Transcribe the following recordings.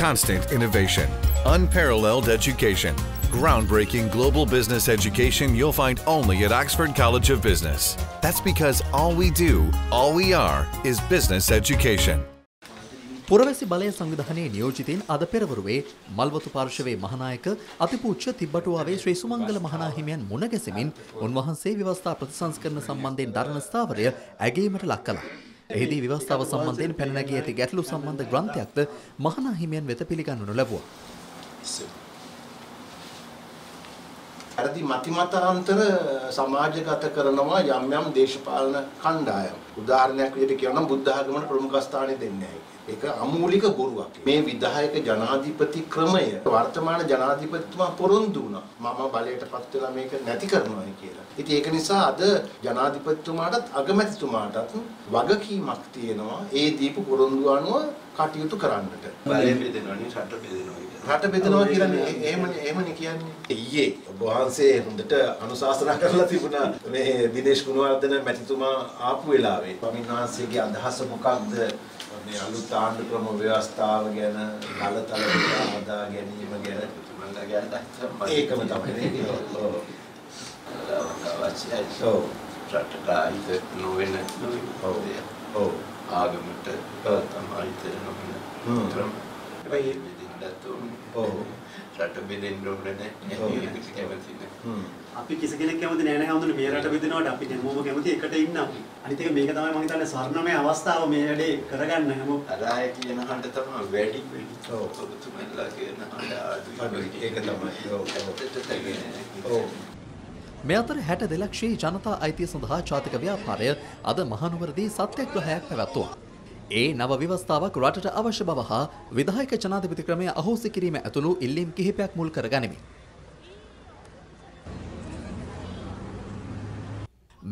Constant innovation, unparalleled education, groundbreaking global business education you'll find only at Oxford College of Business. That's because all we do, all we are, is business education. පුරවැසි බලය සංවිධානයේ නියෝජිතයින් අද පෙරවරුවේ මල්වතු පාර්ශවයේ මහනායක අතිපූච්ච තිබ්බටුවාවේ ශ්‍රී සුමංගල මහනාහිමියන් මුණ ගැසෙමින් උන්වහන්සේ ව්‍යවස්ථා ප්‍රතිසංස්කරණ සම්බන්ධයෙන් දරන ස්ථාවරය ඇගීමට ලක් කළා. එහිදී ව්‍යවස්ථාව සම්බන්ධයෙන් පැන නැගී ඇති ගැටලු සම්බන්ධ ග්‍රන්ථයක්ද මහනාහිමියන් වෙත පිළිගන්වනු ලැබුවා. වැරදි මතිමතාන්තර සමාජගත කරනවා යම් යම් දේශපාලන කණ්ඩායම්. උදාහරණයක් විදිහට කියනවා බුද්ධ ආගමට ප්‍රමුඛ ස්ථානෙ දෙන්නේ නැහැ. ඒක අමූලික බොරුවක්. මේ විධායක ජනාධිපති ක්‍රමය වර්තමාන ජනාධිපතිතුමා පොරොන්දු වුණා. මම බලයටපත් වෙලා මේක නැති කරනවා කියලා. ඉතින් ඒක නිසා අද ජනාධිපතිතුමාටත් අගමැතිතුමාටත් වගකීමක් තියෙනවා ඒ දීපු පොරොන්දු අනුව කටයුතු කරන්නට. බලය බෙදෙනවනේ රට බෙදෙනවා රට බෙදනවා කියන්නේ එහෙමනේ එහෙමනේ කියන්නේ. ඊයේ ඔබ වහන්සේ හොඳට අනුශාසනා කරලා තිබුණා මේ දිනේෂ් ගුණවර්ධන මැතිතුමා ආපු වෙලාවේ. ස්වාමීන් වහන්සේගේ අදහස මොකක්ද මේ අලුත් ආණ්ඩු ක්‍රම ව්‍යවස්ථාව ගැන කලතල හදා ගැනීම ගැන මන්දගේ අදහස ඒකම තමයි නේද? ඔව්. අවශ්‍යයි. ඔව්. රටට ආයිත නොවෙන ඔව්. ඔව්. ආගමට තමයිත නොවෙන හ්ම්. හැබැයි ඕනේ. ඔව්. රට බෙදෙන්න ඕනේ. නැහැ. ඒක කැමති නැහැ. අපි කිසි කෙනෙක් කැමති නෑ නෑ හඳුන මේ රට බෙදෙනවට අපි හැමෝම කැමති එකට ඉන්න අපි. අනිත් එක මේක තමයි මම හිතන්නේ ස්වර්ණමය අවස්ථාව මේ වැඩේ කරගන්න හැමෝම. අරාය කියන හඬ තමයි වැඩි වෙන්නේ. ඔව්. ඔබතුමන්ලා කියන හඬ අඩුයි. ඒක තමයි. ඔව්. ඔව්. මේ අතර හැට දෙලක්ෂයේ ජනතා අයිතිය සඳහා ජාතික ව්‍යාපාරය අද මහනුවරදී සත්‍යග්‍රහයක් පැවැත්වුවා. ඒ නව ව්‍යවස්ථාවක් රටට අවශ්‍ය බව හා විධායක ජනාධිපති ක්‍රමය අහෝසි කිරීම ඇතුළු ඉල්ලීම් කිහිපයක් මුල් කර ගනිමින්.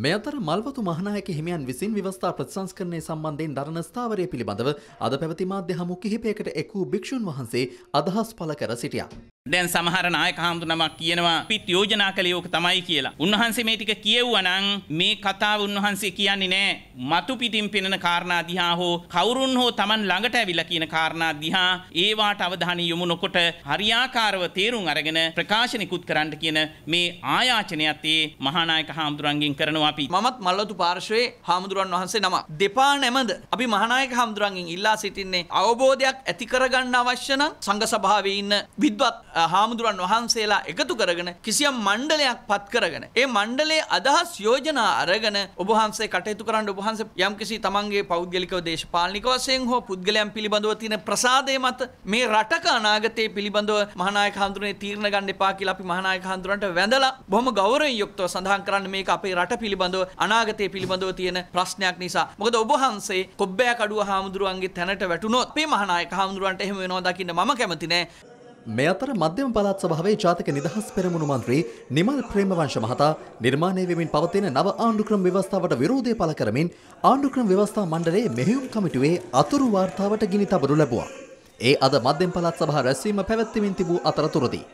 මේ අතර මල්වතු මහනායක හිමියන් විසින් ව්‍යවස්ථා ප්‍රතිසංස්කරණය සම්බන්ධයෙන් දරන ස්ථාවරය පිළිබඳව අද පැවති මාධ්‍ය හමු කිහිපයකට එක් වූ භික්ෂුන් වහන්සේ අදහස් පළ කර සිටියා. දැන් සමහර නායක හාමුදුරුවමක් කියනවා පිත් යෝජනා කළේ ඕක තමයි කියලා. උන්වහන්සේ මේ ටික කියෙව්වා නම් මේ කතාව උන්වහන්සේ කියන්නේ නෑ. මතු පිටින් පෙනෙන කාරණා දිහා හෝ කවුරුන් හෝ Taman ළඟට ඇවිල්ලා කියන කාරණා දිහා ඒවාට අවධානය යොමු නොකොට හරියාකාරව තේරුම් අරගෙන ප්‍රකාශ නිකුත් කරන්න කියන මේ ආයාචනයත් ඒ මහානායක හාමුදුරන්ගෙන් කරනවා අපි. මමත් මල්ලතු පාර්ශවයේ හාමුදුරුවන් වහන්සේ නම. දෙපා නැමද අපි මහනායක හාමුදුරන්ගෙන් ඉල්ලා සිටින්නේ අවබෝධයක් ඇති කරගන්න අවශ්‍ය නම් සංඝ සභාවේ ඉන්න විද්වත් හාමුදුරන් වහන්සේලා එකතු කරගෙන කිසියම් මණ්ඩලයක් පත් කරගෙන ඒ මණ්ඩලයේ අදහස් යෝජනා අරගෙන ඔබ වහන්සේ කටයුතු කරන්න ඔබ වහන්සේ යම්කිසි තමන්ගේ පෞද්ගලිකව දේශපාලනික වශයෙන් හෝ පුද්ගලයන් පිළිබඳව තියෙන ප්‍රසාදය මත මේ රටක අනාගතයේ පිළිබඳව මහානායක හඳුරන්නේ තීරණ ගන්න එපා කියලා අපි මහානායක හඳුරන්ට වැඳලා බොහොම ගෞරවයෙන් යුක්තව සඳහන් කරන්න මේක අපේ රට පිළිබඳව අනාගතයේ පිළිබඳව තියෙන ප්‍රශ්නයක් නිසා. මොකද ඔබ වහන්සේ කොබ්බෑ කඩුව හාමුදුරුවන්ගේ තැනට වැටුණොත් අපේ මහානායක හාමුදුරුවන්ට එහෙම වෙනවා දකින්න මම කැමති නෑ. මේ අතර මධ්‍යම පළාත් සභාවේ ජාතික නිදහස් පෙරමුණු මන්ත්‍රී නිමල් ප්‍රේමවංශ මහතා නිර්මාණය වෙමින් පවතින නව ආණ්ඩුක්‍රම ව්‍යවස්ථාවට විරෝධය පළ කරමින් ආණ්ඩුක්‍රම ව්‍යවස්ථා මණ්ඩලයේ මෙහෙයුම් කමිටුවේ අතුරු වාර්තාවට ගිනි තබනු ලැබුවා. ඒ අද මධ්‍යම පළාත් සභා රැස්වීම පැවැත්වෙමින් තිබූ අතරතුරදී.